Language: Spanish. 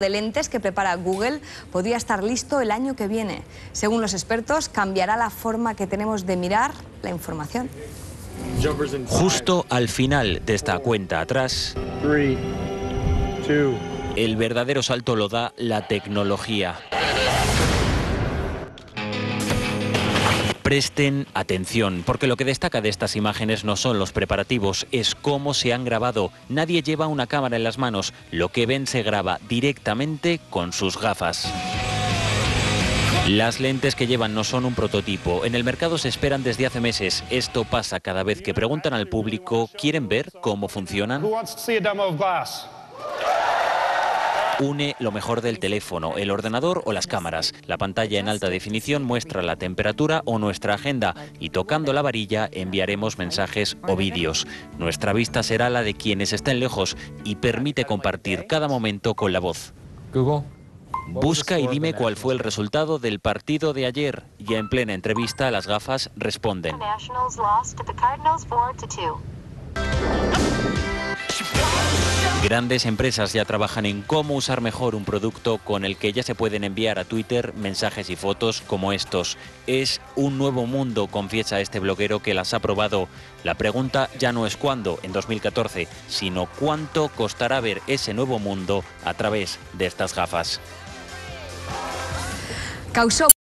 de lentes que prepara Google podría estar listo el año que viene. Según los expertos, cambiará la forma que tenemos de mirar la información. Justo al final de esta cuenta atrás, el verdadero salto lo da la tecnología. Presten atención, porque lo que destaca de estas imágenes no son los preparativos, es cómo se han grabado. Nadie lleva una cámara en las manos, lo que ven se graba directamente con sus gafas. Las lentes que llevan no son un prototipo. En el mercado se esperan desde hace meses. Esto pasa cada vez que preguntan al público, ¿quieren ver cómo funcionan? Une lo mejor del teléfono, el ordenador o las cámaras. La pantalla en alta definición muestra la temperatura o nuestra agenda y tocando la varilla enviaremos mensajes o vídeos. Nuestra vista será la de quienes estén lejos y permite compartir cada momento con la voz. Busca y dime cuál fue el resultado del partido de ayer. Y en plena entrevista las gafas responden. Grandes empresas ya trabajan en cómo usar mejor un producto con el que ya se pueden enviar a Twitter mensajes y fotos como estos. Es un nuevo mundo, confiesa este bloguero que las ha probado. La pregunta ya no es cuándo, en 2014, sino cuánto costará ver ese nuevo mundo a través de estas gafas. Causó